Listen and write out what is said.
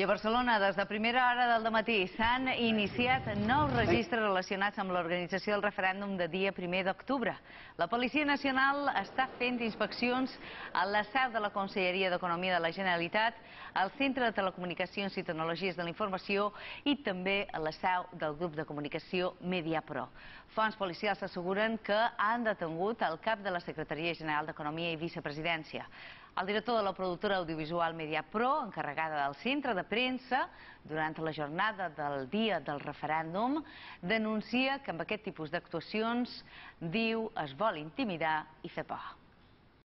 I a Barcelona, des de primera hora del matí, s'han iniciat nous registres relacionats amb l'organització del referèndum de dia 1 d'octubre. La Policia Nacional està fent inspeccions a la seu de la Conselleria d'Economia de la Generalitat, al Centre de Telecomunicacions i Tecnologies de la Informació i també a la seu del grup de comunicació Mediapro. Fonts policials asseguren que han detengut el cap de la Secretaria General d'Economia i Vicepresidència. El director de la productora audiovisual Mediapro, encarregada del centre de premsa, durant la jornada del dia del referèndum, denuncia que amb aquest tipus d'actuacions, diu, es vol intimidar i fer por.